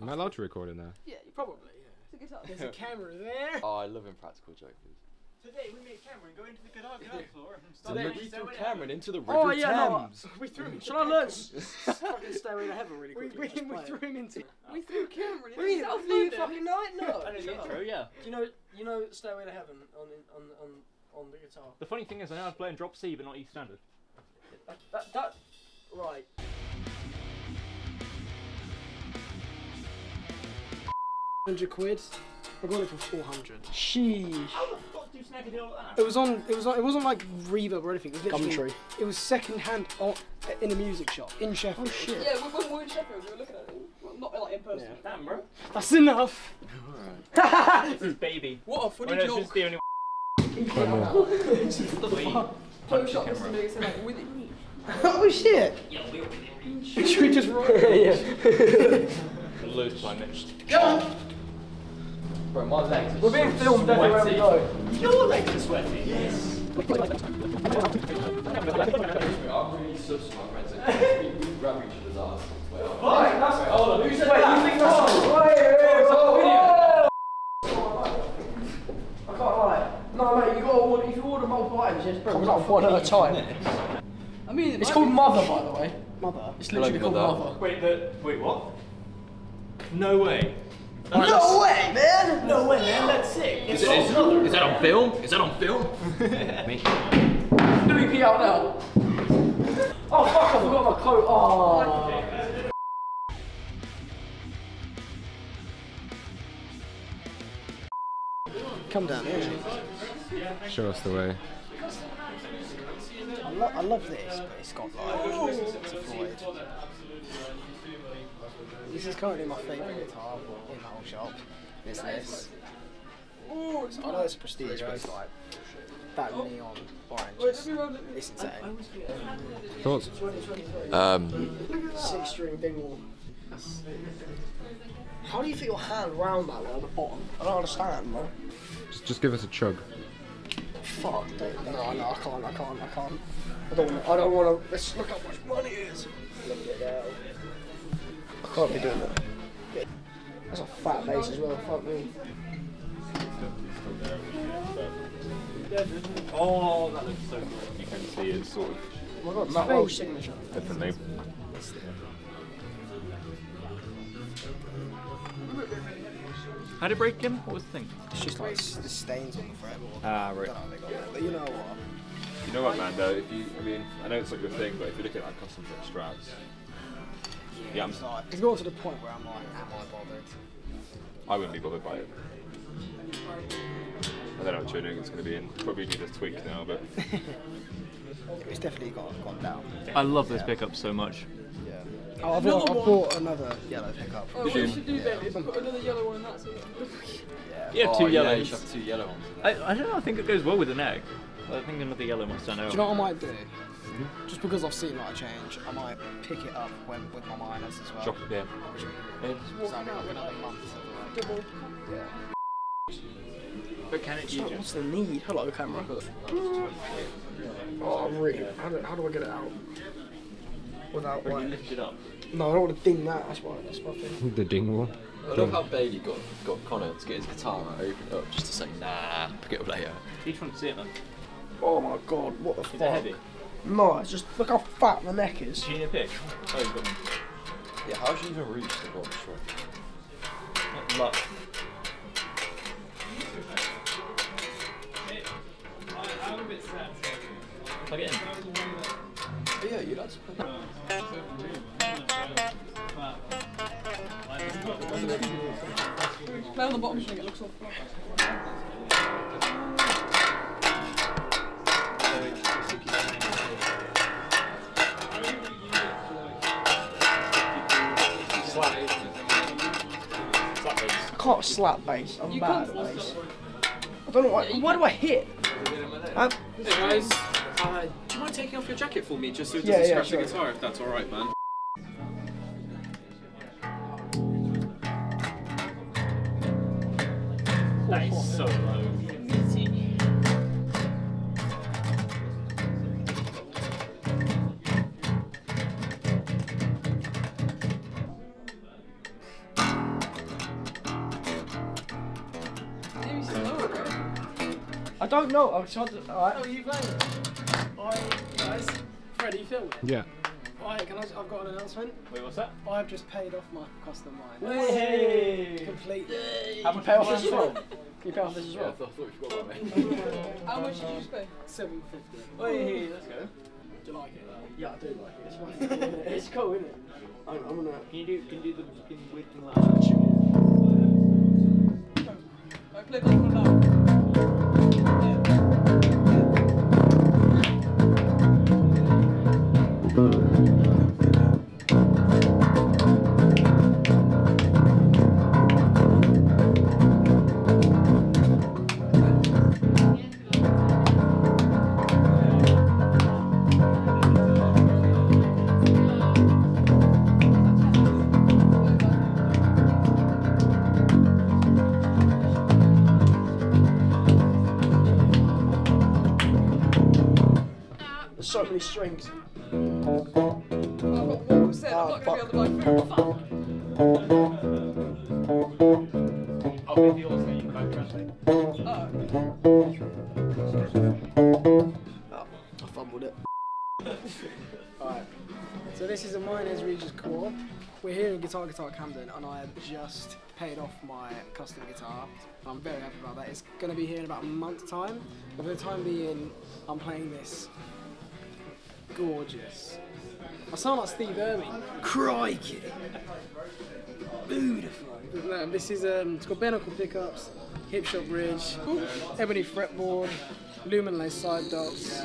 Am I allowed to record in there? Yeah, you probably. Yeah. It's a guitar. There's a camera there. Oh, I love Impractical Jokers. Today we made Cameron go into the guitar guitar floor and start Today we threw Cameron into the River Oh yeah, no. We threw him. Shall I learn fucking Stairway to Heaven really quickly? we, Just we threw him into. We threw Cameron We in South you London. fucking night no. I know the intro, yeah. Do you know you know Stairway to Heaven on on on on the guitar? The funny thing is, I know how to play in drop C, but not E standard. That, that, that right. Hundred quid. I got it for four hundred. Sheesh. How the fuck do you snag a deal like that? It was on. It was. On, it wasn't like reverb or anything. It was literally. Gumtree. It was second hand on, in a music shop in Sheffield. Oh shit. Yeah, when when we were in Sheffield, we were looking at it. Well, not like in person. Yeah. Damn, bro. That's enough. Alright. This is baby. What a Well, funny oh, no, it's joke. just the only Photoshop this to me, so like, with it. oh shit. Should we just roll? yeah. Loads of time next. Go on. Bro, my legs are We're being filmed everywhere we go. Your legs are sweaty. Yes. I'm really sus to my friends. We, we grab each other's arse. Wait, hold on. That's Wait, hold on. Who said Wait, that? you think that's Wait, wait, wait, wait, I can't lie. No, mate, you gotta order, if you order multiple items, yes, comes up one at a time. I mean, It's called Mother, by the way. Mother. It's Hello, literally called Mother. Mother. Wait, the wait, what? No way. No way, man! No way, man. That's sick. Is, is, is that on film? Is that on film? Louis P out now. Oh fuck, I forgot my coat. Oh. Come down here. Show us the way. I, lo- I love this, but it's got like oh. it's Floyd. This is currently my favourite guitar in the whole shop. Is this? Oh, it's I know it's a prestige, but it's like that neon orange. Wait, let me roll it. It's insane. Thoughts? Um, Six string Dingwall. How do you fit your hand around that one at the bottom? I don't understand, man. Just, just give us a chug. Fuck, don't, no, no, I can't, I can't, I can't. I don't wanna, I don't wanna, let's look how much money it is. Look at that. I can't be doing that. That's a fat bass as well, fuck me. Oh, that looks so cool. You can see it's sort of Oh my god, it's Phil signature. differently. How did it break him? What was the thing? It's just like the stains on the fret. Ah, I don't know how they got but you know what? You know what, man? Though, if you, I mean, I know it's like a thing, but if you look at like custom fit strats, yeah, I'm, It's like, it's got to the point where I'm like, am I bothered? I wouldn't be bothered by it. I don't know what tuning it's going to be in. Probably need a tweak now, but It's definitely gone, gone down. I love this pickup so much. Yeah. Oh, I bought, I bought another yellow pickup. Oh, what you should do, baby, is put another yellow one in that. So oh, You have oh, two yeah, you yellows. should have two yellow ones. I, I don't know. I think it goes well with the neck. I think another yellow might stand out. Do you know what I might do? Just because I've seen like a change, I might pick it up when, with my Mayones as well. chop, yeah. Which would be good. So that'd be like another month double. yeah. But can it So what's the need? Hello, camera. Oh, really? How do, how do I get it out? Without When you like... lift it up. No, I don't want to ding that. That's why. That's my thing. The dingwall. I love how Bailey got, got Connor to get his guitar out, open it up just to say, nah, pick it up later. Each one to see it, man. Oh my god, what the fuck? It heavy? No, it's just look how fat the neck is. Do you need a pick? Oh, you've got one. Yeah, how did you even reach the bottom string? Not luck. Plug it in. But yeah, you'd have to put Play on the bottom string, it looks awful. I can't slap bass. I'm You bad at bass. it. I don't know why. Why do I hit? I, Hey guys, uh, do you mind taking off your jacket for me just so it Yeah, doesn't yeah, scratch sure. the guitar if that's alright, man? That is I don't know. I'm trying to. Alright. Oh, you playing it? I, guys, Freddie, you it? Yeah. Alright, can I, I've got an announcement. Wait, what's that? I've just paid off my custom line. Hey! Completely. How Can you much pay off this as well? Can you pay off this as well? thought, I thought you forgot about me. How much did you just pay? 750. Hey, let's go. Do you like it? Yeah, I do like it. It's, fine. it's cool, isn't it? I'm, I'm gonna. Can you do can you do the fucking weird thing like I played that one now. So many strings. I've got. I'm not going to be able to. I fumbled it. Alright. So this is a Mayones Regius co-op. We're here in GuitarGuitar Camden and I have just paid off my custom guitar. I'm very happy about that. It's going to be here in about a month's time. But for the time being, I'm playing this gorgeous. I sound like Steve Irwin. Crikey! Beautiful. No, this is um, it's got bare pickups, Hipshot bridge, ebony fretboard, Luminlay side dots.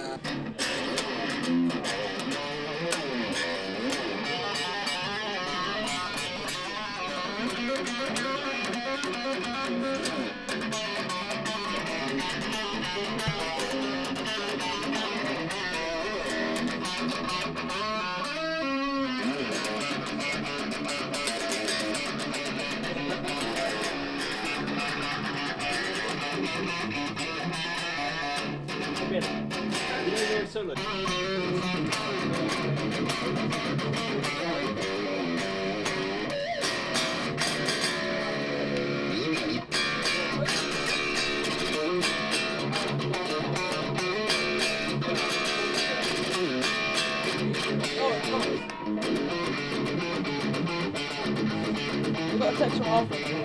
Solo. We've got a from Alfred.